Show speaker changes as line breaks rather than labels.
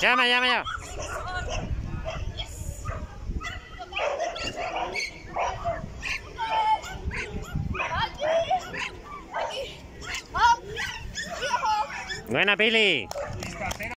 Llama, llama, llama. Buena, Pili.